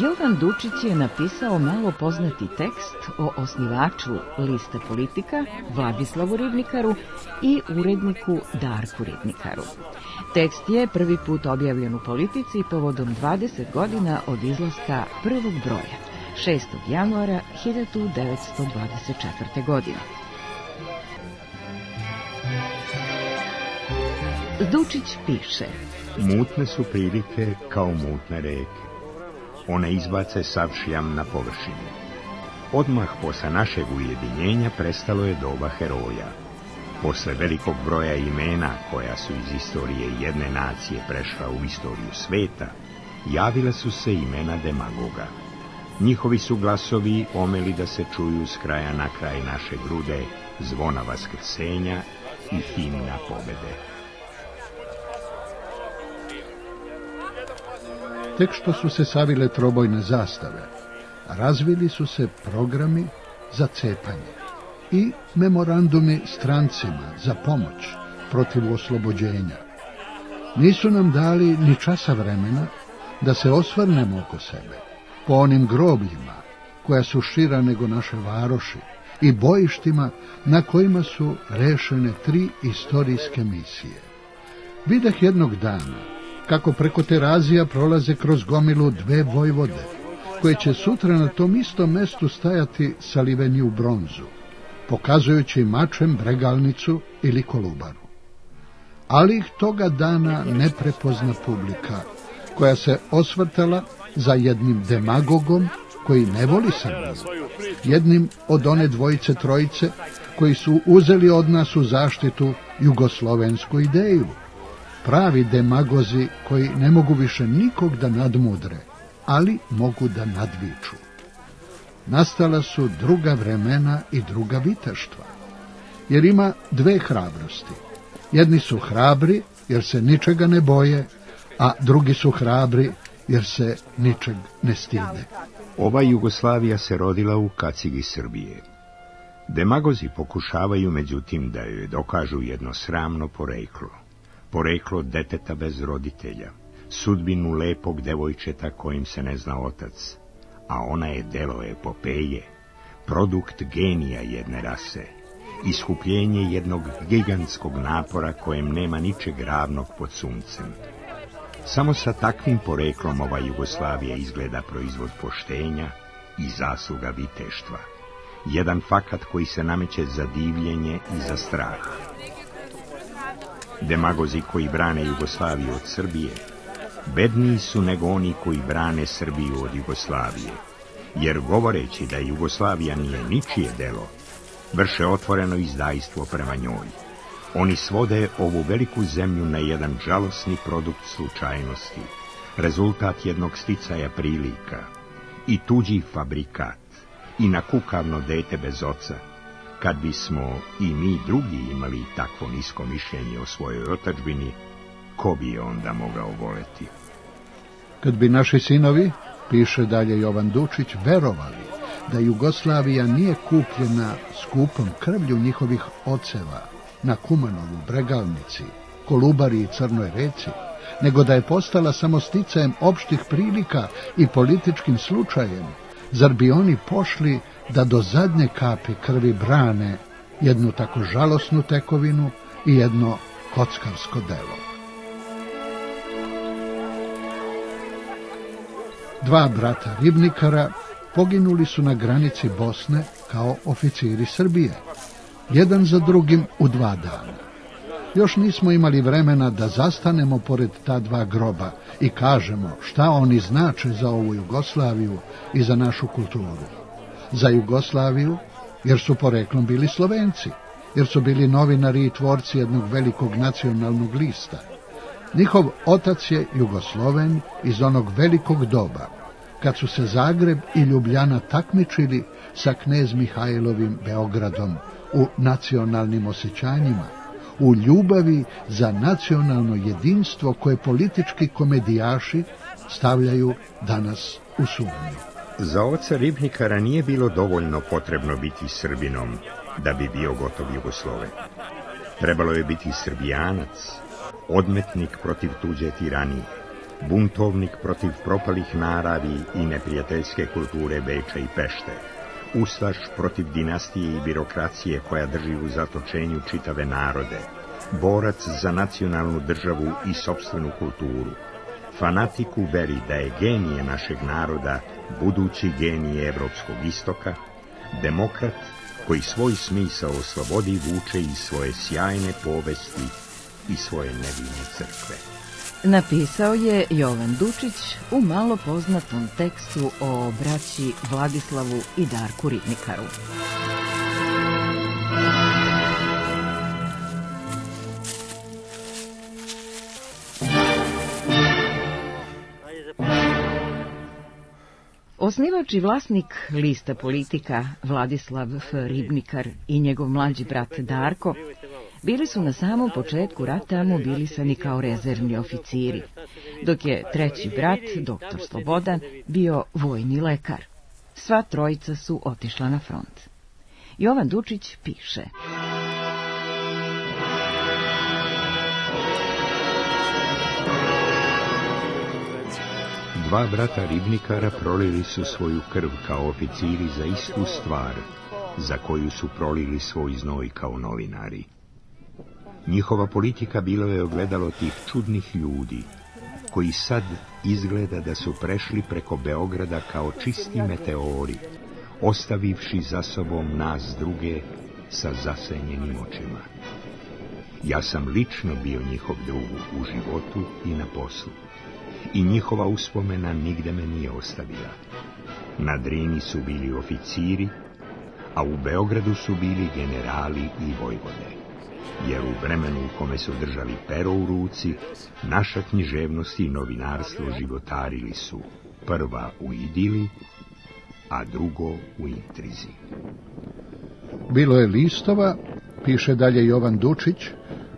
Jovan Dučić je napisao malo poznati tekst o osnivaču liste politika Vladislavu Ribnikaru i uredniku Darku Ribnikaru. Tekst je prvi put objavljen u politici povodom 20 godina od izlaska prvog broja, 6. januara 1924. godine. Dučić piše Mutne su prilike kao mutne reke. One izbace sav šijam na površinu. Odmah posle našeg ujedinjenja prestalo je doba heroja. Posle velikog broja imena koja su iz istorije jedne nacije prešla u istoriju sveta, javila su se imena demagoga. Njihovi su glasovi omeli da se čuju s kraja na kraj naše grude zvona vaskrsenja i himna pobede. Tek što su se savile trobojne zastave, razvili su se programi za cepanje i memorandumi strancima za pomoć protiv oslobođenja. Nisu nam dali ni časa vremena da se osvrnemo oko sebe, po onim grobljima koja su šira nego naše varoši i bojištima na kojima su rešene tri istorijske misije. Videh jednog dana kako preko terazija prolaze kroz gomilu dve vojvode, koje će sutra na tom istom mestu stajati saliveni u bronzu, pokazujući mačem bregalnicu ili kolubaru. Ali ih toga dana ne prepozna publika, koja se osvrtala za jednim demagogom koji ne voli Srbiju, jednim od one dvojice trojice koji su uzeli od nas u zaštitu jugoslovensku ideju, pravi demagozi koji ne mogu više nikog da nadmudre, ali mogu da nadviču. Nastala su druga vremena i druga viteštva, jer ima dve hrabrosti. Jedni su hrabri jer se ničega ne boje, a drugi su hrabri jer se ničeg ne stide. Ova Jugoslavija se rodila u kacigi Srbije. Demagozi pokušavaju međutim da joj dokažu jedno sramno poreklo poreklo deteta bez roditelja, sudbinu lepog devojčeta kojim se ne zna otac, a ona je delo epopeje, produkt genija jedne rase, iskupljenje jednog gigantskog napora kojem nema ničeg ravnog pod suncem. Samo sa takvim poreklom ova Jugoslavija izgleda proizvod poštenja i zasluga viteštva. Jedan fakat koji se nameće za divljenje i za strah. Demagozi koji brane Jugoslaviju od Srbije, bedniji su nego oni koji brane Srbiju od Jugoslavije, jer govoreći da Jugoslavija nije ničije delo, vrše otvoreno izdajstvo prema njoj. Oni svode ovu veliku zemlju na jedan žalosni produkt slučajnosti, rezultat jednog sticaja prilika i tuđi fabrikat i na kukavno dete bez oca, kad bismo i mi drugi imali takvo nisko mišljenje o svojoj otačbini, ko bi je onda mogao voleti? Kad bi naši sinovi, piše dalje Jovan Dučić, verovali da Jugoslavija nije kupljena skupom krvlju njihovih oceva na Kumanovu, Bregalnici, Kolubari i Crnoj reci, nego da je postala samo sticajem opštih prilika i političkim slučajem, zar bi oni pošli da do zadnje kapi krvi brane jednu tako žalosnu tekovinu i jedno kockarsko delo. Dva brata ribnikara poginuli su na granici Bosne kao oficiri Srbije, jedan za drugim u dva dana. Još nismo imali vremena da zastanemo pored ta dva groba i kažemo šta oni znače za ovu Jugoslaviju i za našu kulturu za Jugoslaviju, jer su poreklom bili Slovenci, jer su bili novinari i tvorci jednog velikog nacionalnog lista. Njihov otac je Jugosloven iz onog velikog doba, kad su se Zagreb i Ljubljana takmičili sa knez Mihajlovim Beogradom u nacionalnim osjećanjima, u ljubavi za nacionalno jedinstvo koje politički komedijaši stavljaju danas u sumnju. Za oca Ribnikara nije bilo dovoljno potrebno biti Srbinom da bi bio gotov Jugosloven. Trebalo je biti Srbijanac, odmetnik protiv tuđe tiranije, buntovnik protiv propalih naravi i neprijateljske kulture Beča i Pešte, ustaš protiv dinastije i birokracije koja drži u zatočenju čitave narode, borac za nacionalnu državu i sobstvenu kulturu, fanatik u veri da je genije našeg naroda budući genije Evropskog istoka, demokrat koji svoj smisao slobodi vuče iz svoje sjajne povesti i svoje nevine crkve. Napisao je Jovan Dučić u malo poznatom tekstu o braći Vladislavu i Darku Ribnikaru. Osnivač i vlasnik lista politika Vladislav F. Ribnikar i njegov mlađi brat Darko bili su na samom početku rata mobilisani kao rezervni oficiri, dok je treći brat, doktor Slobodan, bio vojni lekar. Sva trojica su otišla na front. Jovan Dučić piše... Dva brata ribnikara prolili su svoju krv kao oficiri za istu stvar, za koju su prolili svoj znoj kao novinari. Njihova politika bilo je ogledalo tih čudnih ljudi, koji sad izgleda da su prešli preko Beograda kao čisti meteori, ostavivši za sobom nas druge sa zasenjenim očima. Ja sam lično bio njihov drug u životu i na poslu i njihova uspomena nigde me nije ostavila. Na Drini su bili oficiri, a u Beogradu su bili generali i vojvode. Jer u vremenu u kome su držali pero u ruci, naša književnost i novinarstvo životarili su prva u idili, a drugo u intrizi. Bilo je listova, piše dalje Jovan Dučić,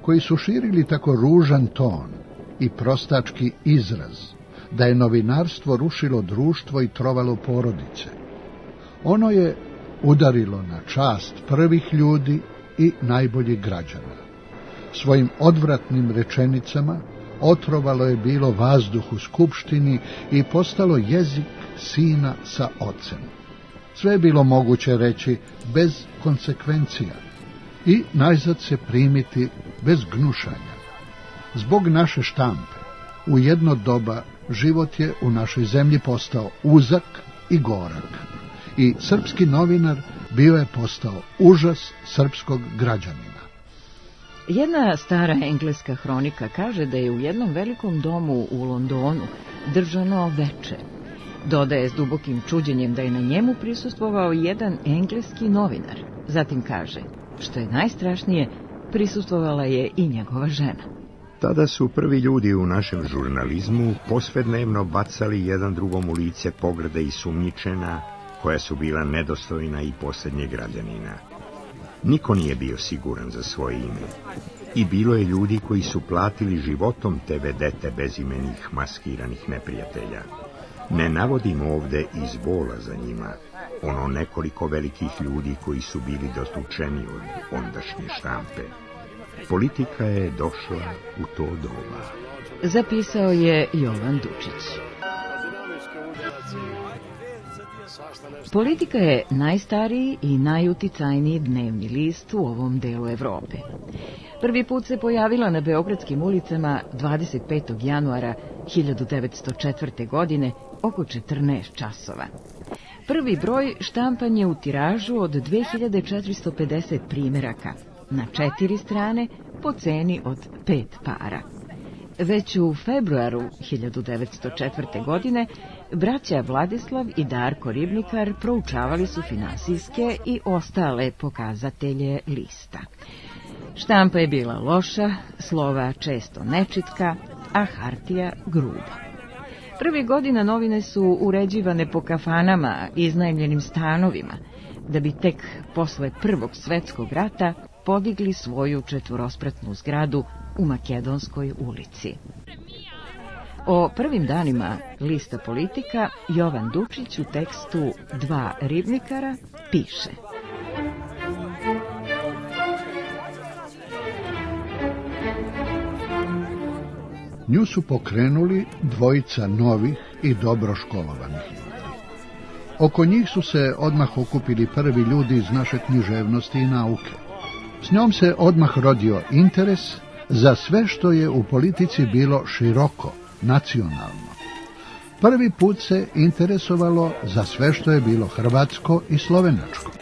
koji su širili tako ružan ton, i prostački izraz, da je novinarstvo rušilo društvo i trovalo porodice. Ono je udarilo na čast prvih ljudi i najboljih građana. Svojim odvratnim rečenicama otrovalo je bilo vazduh u skupštini i postalo jezik sina sa ocem. Sve je bilo moguće reći bez konsekvencija i najzad se primiti bez gnušanja. Zbog naše štampe, u jedno doba život je u našoj zemlji postao uzak i gorak. I srpski novinar bio je postao užas srpskog građanina. Jedna stara engleska hronika kaže da je u jednom velikom domu u Londonu držano veče. Dodaje s dubokim čuđenjem da je na njemu prisustvovao jedan engleski novinar. Zatim kaže, što je najstrašnije, prisustvovala je i njegova žena. Tada su prvi ljudi u našem žurnalizmu posvednevno bacali jedan drugom u lice pograde i sumnjičena, koja su bila nedostojna i posljednje građanina. Niko nije bio siguran za svoje ime. I bilo je ljudi koji su platili životom te vedete bezimenih maskiranih neprijatelja. Ne navodim ovde iz bola za njima, ono nekoliko velikih ljudi koji su bili dotučeni od ondašnje štampe. Politika je došla u to doba. Zapisao je Jovan Dučić. Politika je najstariji i najuticajniji dnevni list u ovom delu Evrope. Prvi put se pojavila na Beogradskim ulicama 25. januara 1904. godine oko 14 časova. Prvi broj štampan je u tiražu od 2450 primeraka, na četiri strane po ceni od pet para. Već u februaru 1904. godine braća Vladislav i Darko Ribnikar proučavali su finansijske i ostale pokazatelje lista. Štampa je bila loša, slova često nečitka, a hartija gruba. Prvi godina novine su uređivane po kafanama i iznajmljenim stanovima, da bi tek posle Prvog svetskog rata podigli svoju četvorospratnu zgradu u Makedonskoj ulici. O prvim danima lista politika Jovan Dučić u tekstu Dva ribnikara piše. Nju su pokrenuli dvojica novih i dobro školovanih ljudi. Oko njih su se odmah okupili prvi ljudi iz naše književnosti i nauke. S njom se odmah rodio interes za sve što je u politici bilo široko, nacionalno. Prvi put se interesovalo za sve što je bilo hrvatsko i slovenačko.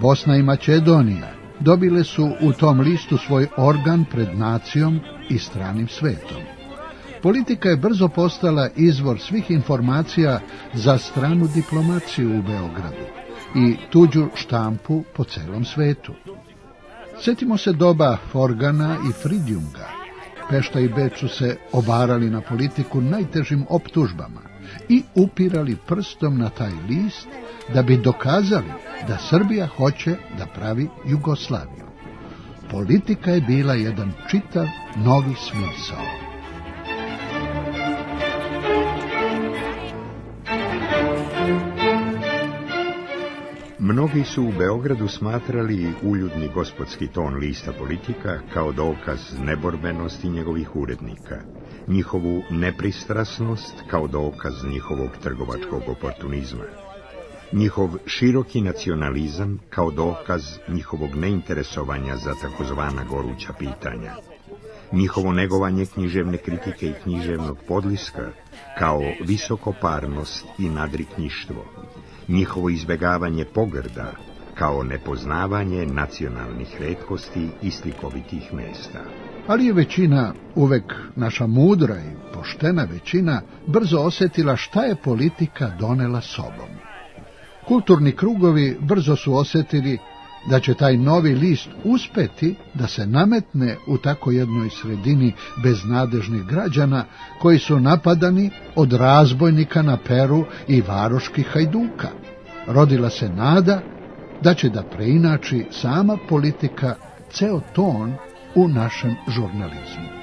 Bosna i Makedonija dobile su u tom listu svoj organ pred nacijom i stranim svetom. Politika je brzo postala izvor svih informacija za stranu diplomaciju u Beogradu i tuđu štampu po celom svetu. Sjetimo se doba Forgana i Fridjunga. Pešta i Beč su se obarali na politiku najtežim optužbama i upirali prstom na taj list da bi dokazali da Srbija hoće da pravi Jugoslaviju. Politika je bila jedan čitav novi smisao. Mnogi su u Beogradu smatrali uljudni gospodski ton lista politika kao dokaz neborbenosti njegovih urednika, njihovu nepristrasnost kao dokaz njihovog trgovačkog oportunizma, njihov široki nacionalizam kao dokaz njihovog neinteresovanja za takozvana goruća pitanja, njihovo negovanje književne kritike i književnog podliska kao visokoparnost i nadriknjištvo, njihovo izbjegavanje pogrda kao nepoznavanje nacionalnih redkosti i slikovitih mesta. Ali je većina, uvek naša mudra i poštena većina, brzo osjetila šta je politika donela sobom. Kulturni krugovi brzo su osjetili da će taj novi list uspeti da se nametne u tako jednoj sredini beznadežnih građana koji su napadani od razbojnika na Peru i varoških hajduka. Rodila se nada da će da preinači sama politika ceo ton u našem žurnalizmu.